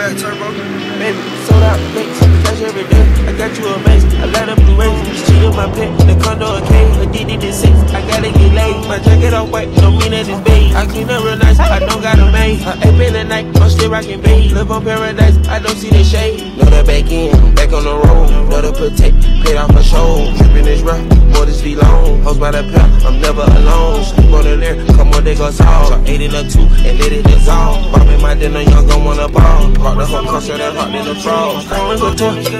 that turbo. Baby, sold out, some cash every day. I got you a mace, I light up the race. She in my pet, the condo a K, a DD to six. I gotta get laid. My jacket all white, don't mean that it's beige. I clean up real nice, I don't got a maid. I ain't been at night, I'm still rockin' beige. Live on paradise, I don't see the shade. Know the back end, back on the road. Know the protect, paid off my show. Drippin' this rough, more this be long. Hoes by the pair, I'm never alone. Sleep on the there, come on, they go solve. So ate it up two and let it dissolve. Bobbing my dinner, young gon' wanna ball. Caught the whole concert that hot in the frog.